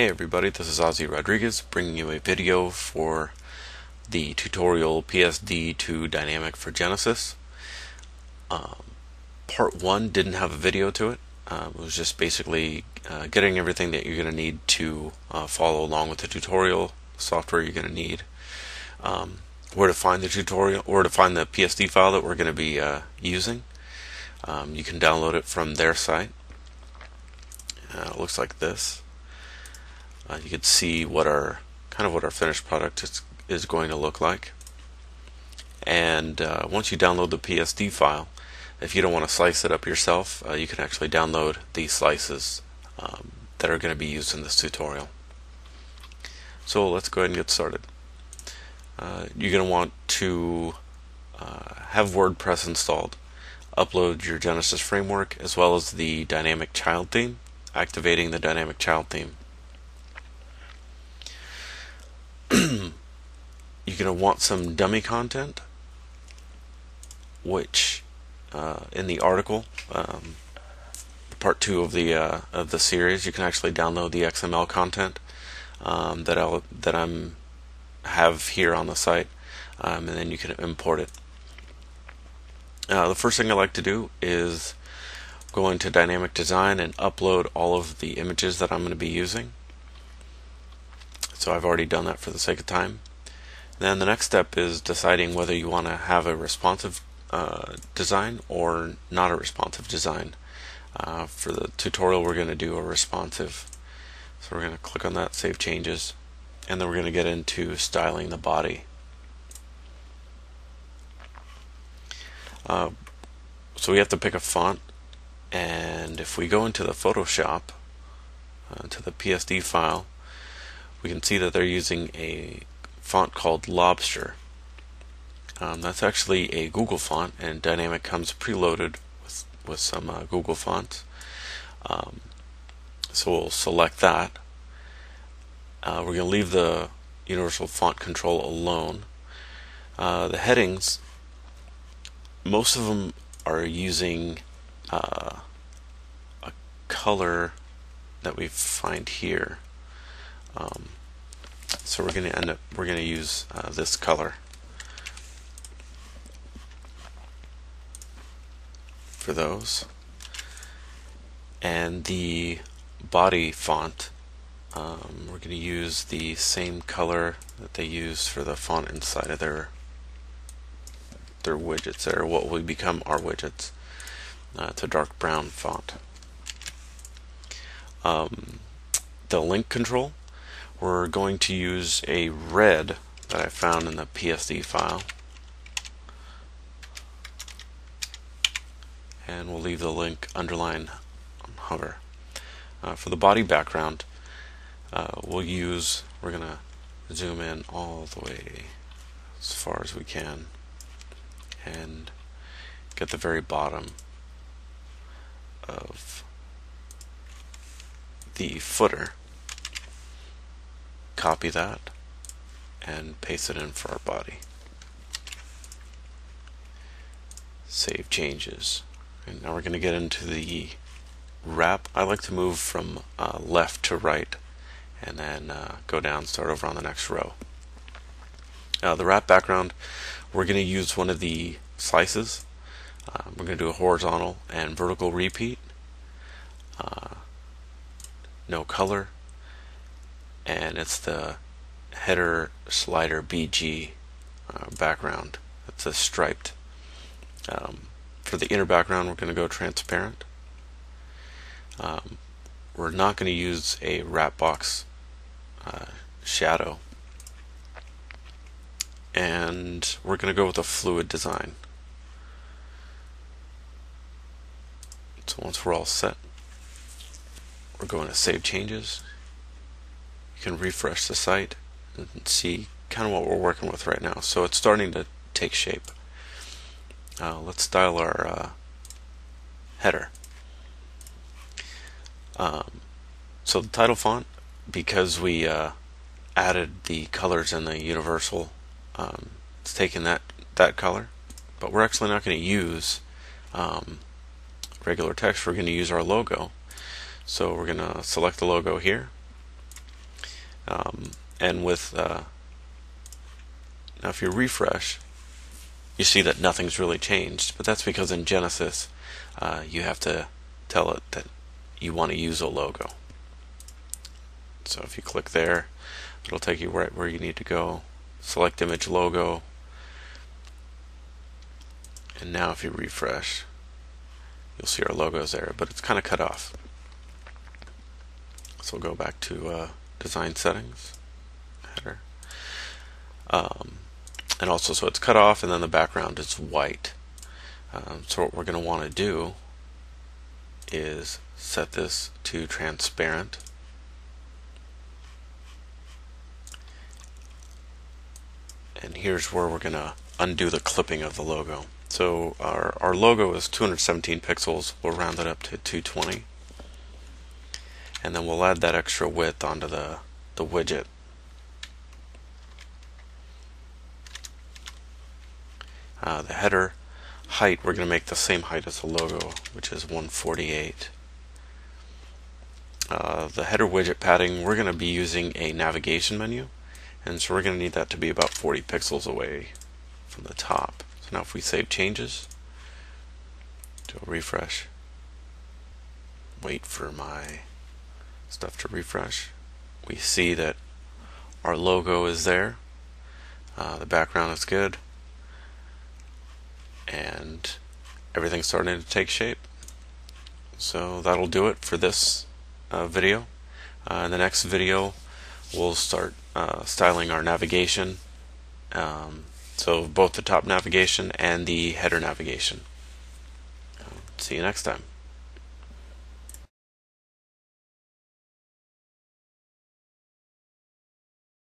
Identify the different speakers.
Speaker 1: Hey everybody, this is Ozzy Rodriguez bringing you a video for the tutorial PSD to Dynamik for Genesis. Um, part 1 didn't have a video to it. Um, it was just basically uh, getting everything that you're going to need to uh, follow along with the tutorial, software you're going to need, um, where to find the tutorial, where to find the PSD file that we're going to be uh, using. Um, you can download it from their site. Uh, it looks like this uh, you can see what our kind of what our finished product is, is going to look like. And uh, once you download the PSD file, if you don't want to slice it up yourself, uh, you can actually download the slices um, that are going to be used in this tutorial. So let's go ahead and get started. Uh, you're going to want to uh, have WordPress installed, upload your Genesis framework as well as the Dynamik child theme, activating the Dynamik child theme. you're going to want some dummy content, which uh, in the article, um, part two of the uh, of the series, you can actually download the XML content um, that I that I'm have here on the site, um, and then you can import it. Uh, the first thing I like to do is go into Dynamik design and upload all of the images that I'm going to be using. So I've already done that for the sake of time. Then the next step is deciding whether you want to have a responsive uh, design or not a responsive design. Uh, for the tutorial we're going to do a responsive. So we're going to click on that, save changes, and then we're going to get into styling the body. Uh, so we have to pick a font and if we go into the Photoshop uh, to the PSD file we can see that they're using a font called Lobster. Um, that's actually a Google font, and Dynamik comes preloaded with, with some uh, Google fonts. Um, so we'll select that. Uh, we're going to leave the universal font control alone. Uh, the headings, most of them are using uh, a color that we find here. Um, so we're going to end up, we're going to use uh, this color for those. And the body font, um, we're going to use the same color that they use for the font inside of their their widgets there, what will become our widgets. Uh, it's a dark brown font. Um, the link control, we're going to use a red that I found in the PSD file. And we'll leave the link underline hover. Uh, for the body background, uh, we'll use, we're going to zoom in all the way as far as we can and get the very bottom of the footer copy that and paste it in for our body. Save changes. And now we're going to get into the wrap. I like to move from uh, left to right and then uh, go down, start over on the next row. Uh, the wrap background, we're going to use one of the slices. Uh, we're going to do a horizontal and vertical repeat. Uh, no color, and it's the header slider BG uh, background. It's a striped. Um, for the inner background, we're going to go transparent. Um, we're not going to use a wrap box uh, shadow. And we're going to go with a fluid design. So once we're all set, we're going to save changes you can refresh the site and see kind of what we're working with right now. So it's starting to take shape. Uh, let's style our uh, header. Um, so the title font, because we uh, added the colors in the universal, um, it's taking that that color, but we're actually not going to use um, regular text. We're going to use our logo. So we're going to select the logo here Um, and with uh, now if you refresh, you see that nothing's really changed. But that's because in Genesis, uh, you have to tell it that you want to use a logo. So if you click there, it'll take you right where you need to go. Select image logo. And now if you refresh, you'll see our logos there, but it's kind of cut off. So we'll go back to uh, design settings, header. Um, and also, so it's cut off and then the background is white. Um, so what we're going to want to do is set this to transparent. And here's where we're going to undo the clipping of the logo. So our, our logo is 217 pixels. We'll round it up to 220. And then we'll add that extra width onto the, the widget. Uh, the header height, we're going to make the same height as the logo, which is 148. Uh, the header widget padding, we're going to be using a navigation menu, and so we're going to need that to be about 40 pixels away from the top. So now if we save changes, do a refresh, wait for my stuff to refresh, we see that our logo is there, uh, the background is good, and everything's starting to take shape. So that'll do it for this uh, video. Uh, in the next video, we'll start uh, styling our navigation. Um, so both the top navigation and the header navigation. see you next time.